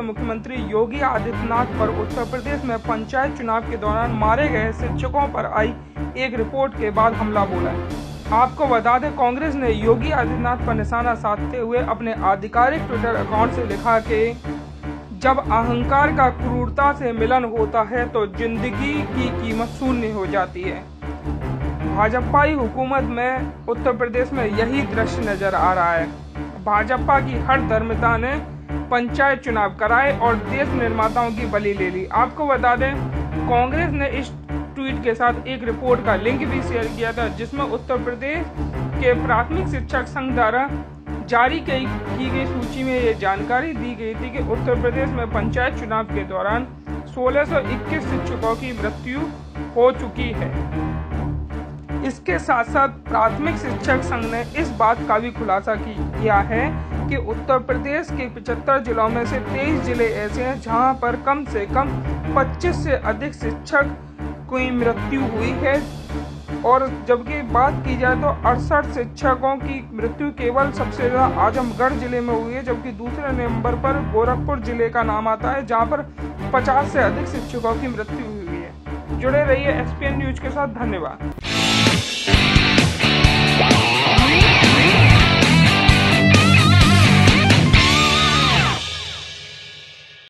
मुख्यमंत्री योगी आदित्यनाथ पर उत्तर प्रदेश में पंचायत चुनाव के दौरान मारे गए शिक्षकों पर आई एक रिपोर्ट के बाद हमला बोला। है आपको बता दें, कांग्रेस ने योगी आदित्यनाथ पर निशाना साधते हुए अपने आधिकारिक ट्विटर अकाउंट से लिखा कि जब अहंकार का क्रूरता से मिलन होता है तो ज़िंदगी की कीमत शून्य हो जाती है। भाजपाई हुकूमत में उत्तर प्रदेश में यही दृश्य नज़र आ रहा है। भाजपा की हर धर्मता ने पंचायत चुनाव कराए और देश निर्माताओं की बलि ले ली। आपको बता दें कांग्रेस ने इस ट्वीट के साथ एक रिपोर्ट का लिंक भी शेयर किया था जिसमें उत्तर प्रदेश के प्राथमिक शिक्षक संघ द्वारा जारी की, गई सूची में ये जानकारी दी गई थी कि उत्तर प्रदेश में पंचायत चुनाव के दौरान 1621 शिक्षकों की मृत्यु हो चुकी है। इसके साथ साथ प्राथमिक शिक्षक संघ ने इस बात का भी खुलासा किया है कि उत्तर प्रदेश के 75 जिलों में से 23 ज़िले ऐसे हैं जहाँ पर कम से कम 25 से अधिक शिक्षक की मृत्यु हुई है। और जबकि बात की जाए तो अड़सठ शिक्षकों की मृत्यु केवल सबसे ज़्यादा आजमगढ़ ज़िले में हुई है, जबकि दूसरे नंबर पर गोरखपुर ज़िले का नाम आता है, जहाँ पर 50 से अधिक शिक्षकों की मृत्यु हुई है। जुड़े रहिए एसपीएन न्यूज़ के साथ, धन्यवाद।